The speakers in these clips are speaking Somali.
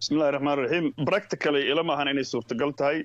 bismillahi raxmaan raxiim practically ilama ahan inay suurtagal tahay.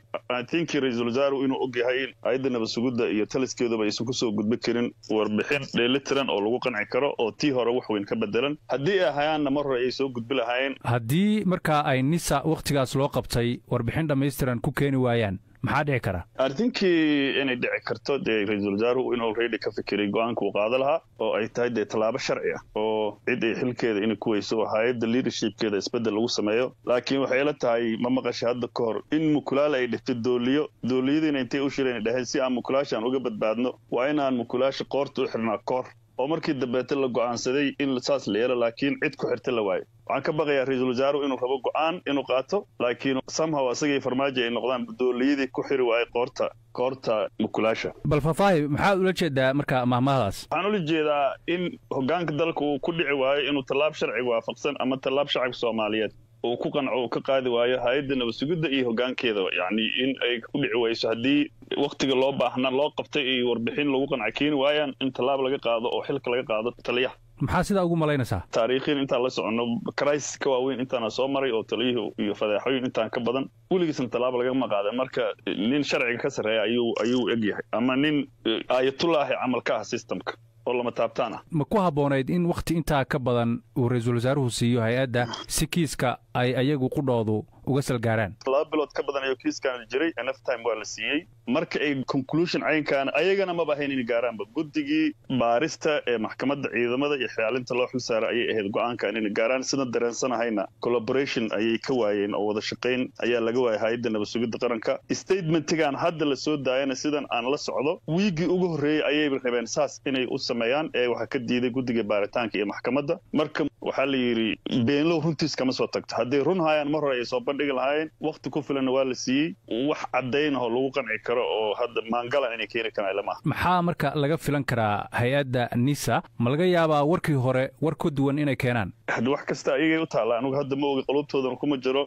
Thinkii ra'iisul wasaaru inuu og yahay in hay'adda nabadsugidda iyo taliskeeduba aysan ku soo gudbi karin warbixin dheelitiran oo lagu qanci karo oo tii hore wax weyn ka bedelan haddii ay hayaanna mar hore ayay soo gudbi lahaayeen. Haddii markaa ay nisa wakhtigaas loo qabtay warbixin dhammaystiran ku keeni waayaan maxaa dhici kara? Artinkii inay dhici karto dee ra'iisul wasaaruhu in already ka fikiray go'aanka uu qaado lahaa oo ay tahay dee tallaabo sharci ah oo cid ay xilkeeda inay ku weyso oo hay'adda leadershipkeeda isbeddel lagu sameeyo. Laakiin waxay la tahay ma maqasha hadda ka hor in mukulaal ay dhigtay dooliyo dooliyadiina intay u shireen dhaheen si aan mukulaashaan uga badbaadno waa inaan mukulaasha qoorta u xirnaa koor oo markii dambeete la go'aansaday in saas la yeelo laakiin cid ku xirta la waayo. Waxaan ka baqayaa ra'iisul wasaaruhu inuu rabo go'aan inuu qaato laakiin samhaw asagii farmaajo ay noqdaan dooliyadii ku xiri waayay qoorta koorta mukulaasha. Bal faahfaahi maxaad ula jeedaa marka mahmahdaas waxaan ula jeedaa in hoggaanka dalka uu ku dhici waayo inuu tallaab sharciga waafaqsan ama tallaab shacabka soomaaliyeed uu ku qanco uu ka qaadi waayo hay'adda nabadsugidda iyo hoggaankeeda yacni in ay ku dhici wayso haddii wakhtiga loo baahna loo qabtay iyo warbixin lagu qanca keeni waayaan in tallaab laga qaado oo xilka laga qaado taliyaha. Maxaa sidaa ugu malaynaysaa? Taariikhiin intaan la soconno crisis ka waaweyn intaana soo maray oo taliyuhu iyo fadeexooyin intaan ka badan. Weligiisna tallaab lagama qaadan marka nin sharciga ka sarreeya ayuu ayuu eg yahay. Ama nin aayatullaahi camal ka ah systemka oo lama taabtaan ah. Ma ku habboonayd in wakhti intaa ka badan uu ra'iisul wasaaruhu siiyo hay'adda si kiiska ay ayagu qudhoodu uga salgaaraan laba bilood ka badan ayuu kiiskan jiray nf time waa la siiyey. Marka ay conclusion caynkaan ayagana maba ahayn inay gaaraanba. Guddigii baarista ee maxkamadda ciidamada iyo xilaalinta loo xil saara ayay ahayd go'aankan gaaraan. Sida dareensanahayna collaboration ayay ka waayeen oo wada shaqayn ayaa laga waayay hay'adda nabadsugidda qaranka. Statementigan hadda la soo daayana sidan aan la socdo wiiggii ugu horreeyey ayay rabeen saas inay u sameeyaan ee waxaa ka diiday guddiga baaritaanka iyo maxkamadda. Marka waxaa la yidhi beenlow runtiis kama soo tagto. Hadday run haayaan mar hore ay soo bandhigi lahaayeen wakhti ku filanna waa la siiyey wax caddaynahoo lagu qanci karo oo hadda maangalan inay keeni karaan ilamaha maxaa marka laga filan karaa hay'adda nisa? Ma laga yaabaa warkii hore war ka duwan inay keenaan? Hadda wax kasta ayagay u taalla anugu hadda ma oga qulubtoodana kuma jiro.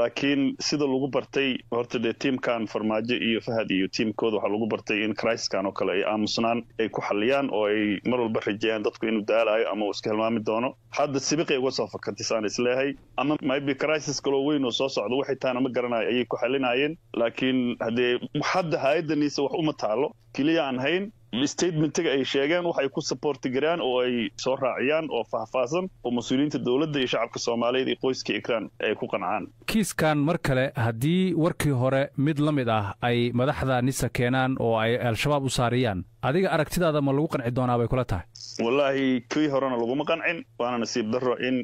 Laakiin sida lagu bartay horta dee tiimkan farmaajo iyo fahad iyo tiimkooda waxaa lagu bartay in crisiskan oo kale ay aamusnaan ay ku xalliyaan oo ay mar walba rajeeyaan dadku inuu daalaayo ama uu iska hilmaami doono hadda sibiqay uga soo saan isleehay ama maybe crisis kaloo weyn oo soo socdo waxay taana ma garanayo ayay ku xallinaayeen laakiin haddee hadda hay'adda niise wax uma taalo keliya aan hayn statementiga ay sheegeen waxay ku saboorti garaan oo ay soo raaciyaan oo faahfaahsan oo mas'uuliyiinta dowladda iyo shacabka soomaaliyeed iyo qoyska ikraan ay ku qancaan. Kiiskan mar kale haddii warkii hore mid la mid ah ay madaxda nisa keenaan oo ay al-shabaab u saariyaan adiga aragtidaada ma lagu qanci doonaa bay kula tahay. Wallaahi kii horena laguma qancin waana nasiib darro in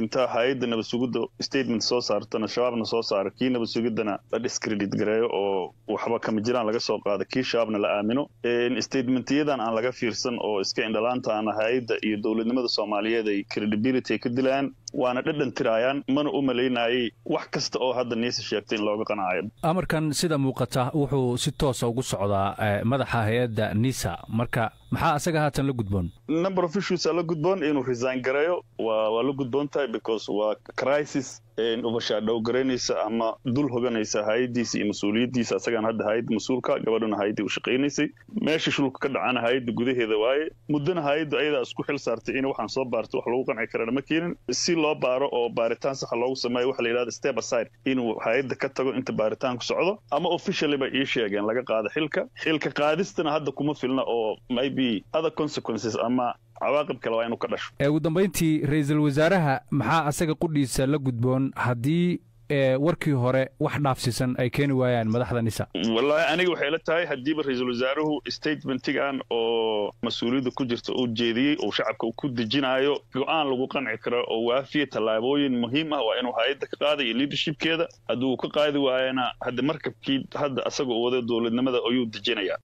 intaa hay'adda nabadsugidda statement soo saartona shabaabna soo saara kii nabadsugiddana la discredit gareeyo oo waxba kama jiraan laga soo qaado kii shabaabna la aamino. Statementyadan aan laga fiirsan oo iska indhalaantaana hay'adda iyo dowladnimada soomaaliyeed ay credibility ka dilayaan waana dhadhan tiraayaan mana u malaynayay wax kasta oo hadda niisa sheegtay in looga qancayo amarkan sida muuqata wuxuu si toosa ugu socdaa madaxa hay'adda nisa marka maxaa asaga haatan la gudboon? Number of issues la gudboon inuu resign gareeyo. Waa waa la gudboon tahay because waa crisis overshadow garaynaysa ama dul hoganaysa hay'addiisa iyo mas'uuliyaddiisa asagaan hadda hay'adda mas'uulka gabadhuna hay'addii u shaqaynaysay. Meesha shulka ka dhacana hay'adda gudaheeda waaye muddana hay'addu ayadaa isku xil saartay in waxaan soo baarto wax lagu qanci karana ma keenin. Si loo baaro oo baaritaan saxa loogu sameeyo waxa la yidhahda step aside inuu hay'adda ka tago inta baaritaanku socdo ama officially ba ii sheegeen laga qaado xilka. Xilka qaadistana hadda kuma filna oo maybe other consequences ama cawaaqib kale waa inuu ka dhasho. Ugu dambayntii ra'iisul wasaaraha maxaa asaga qudhiisa la gudboon haddii warkii hore wax dhaafsiisan ay keeni waayaan madaxda nisa wallaahi aniga waxay la tahay haddiiba ra'iisul wasaaruhu statementigan oo mas'uuliyadda ku jirta uu jeediyey oo shacabka ku dejinaayo go'aan lagu qanci karo oo waafiya tallaabooyin muhiim ah waa inuu hay'adda ka qaada iyo leadershipkeeda haddii uu ka qaadi waayana hadda markabkii hadda asaga u wada dowladnimada ayuu dejinayaa